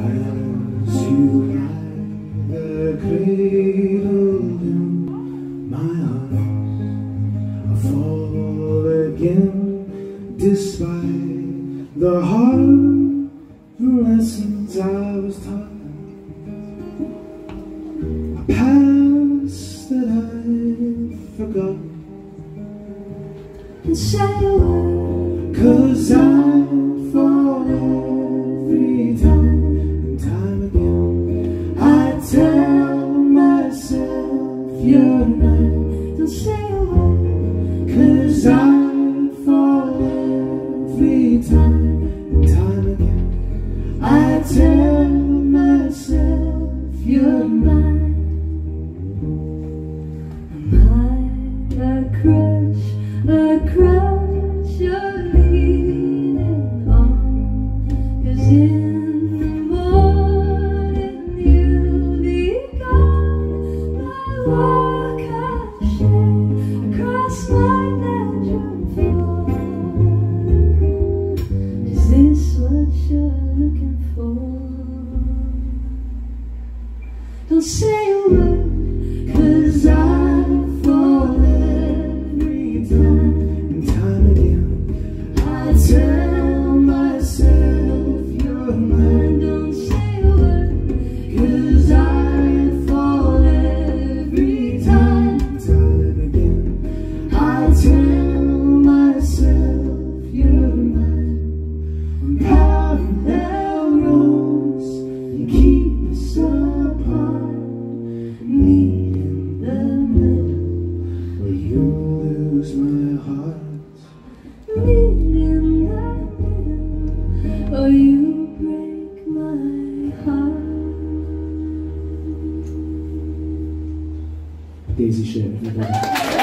As you lie there cradled in my arms, I fall again despite the hard lessons I was taught. A past that I forgot. And a word, Cause I you're mine. don't say Cause I fall every time and time again. I tell myself you're mine. am I a a crush you're leaning Don't say a I fall every time. Time again, I tell myself you're mine. Don't say a every time, time again. I tell myself you're mine. On Daisy everybody.